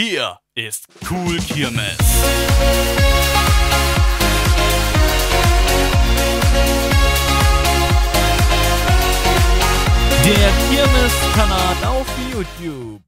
Hier ist Cool Kirmes. Der Kirmes-Kanal auf YouTube.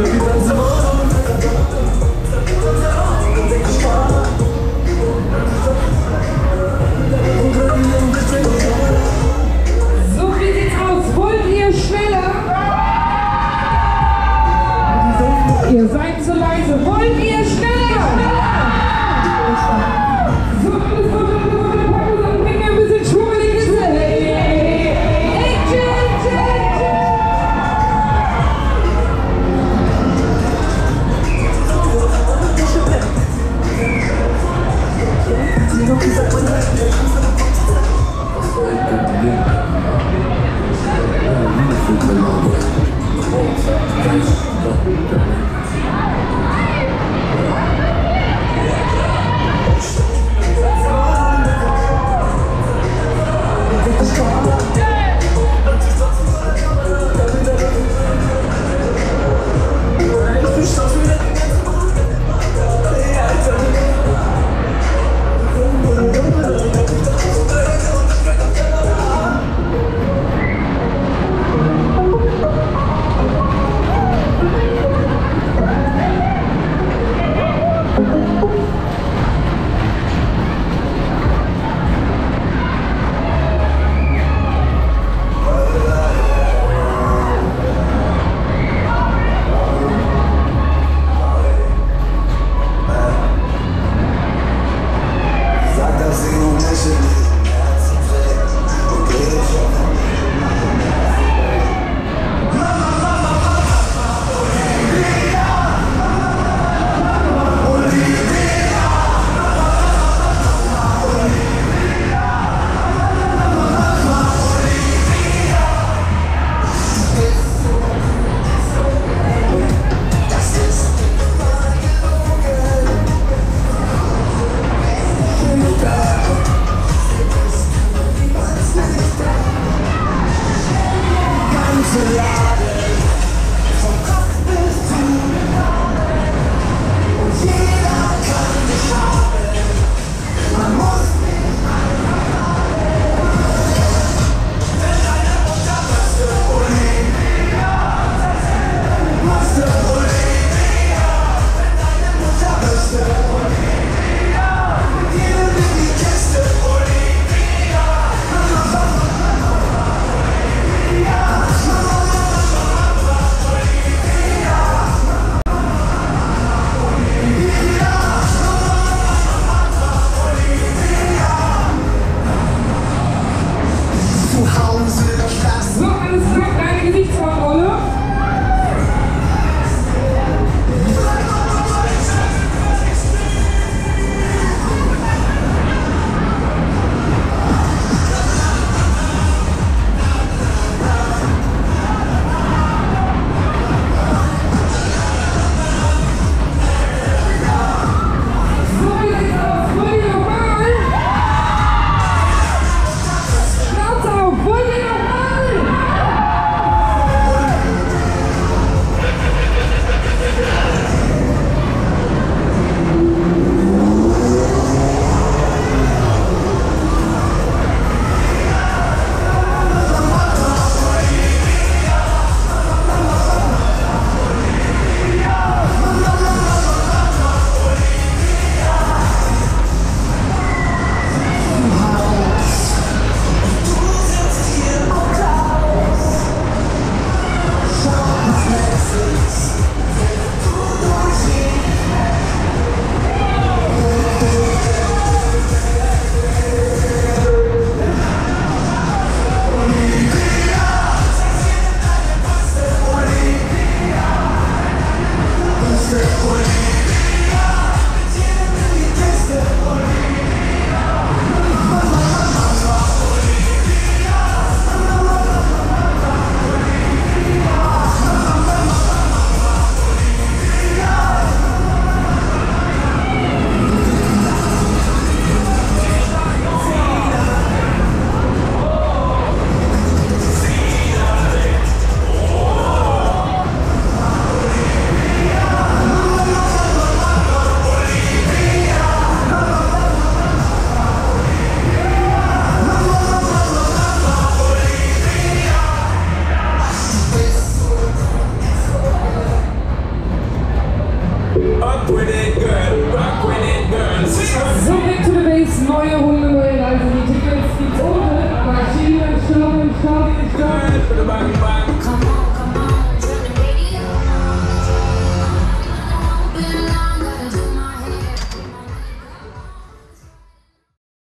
Look at.